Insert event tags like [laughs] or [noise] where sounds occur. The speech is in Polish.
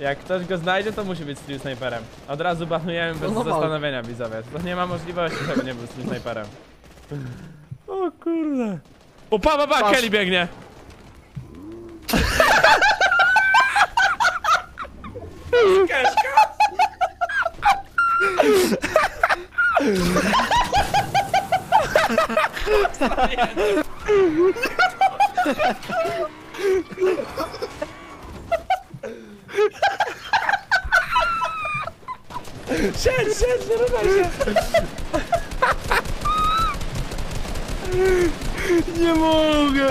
Jak ktoś go znajdzie, to musi być stream sniperem. Od razu banujemy bez No, no, zastanowienia widzowie. To nie ma możliwości, żeby nie był stream sniperem. O kurde. O pa, pa, pa. Kelly biegnie. [laughs] Siedź, siedź, nie ruszaj się. Nie mogę.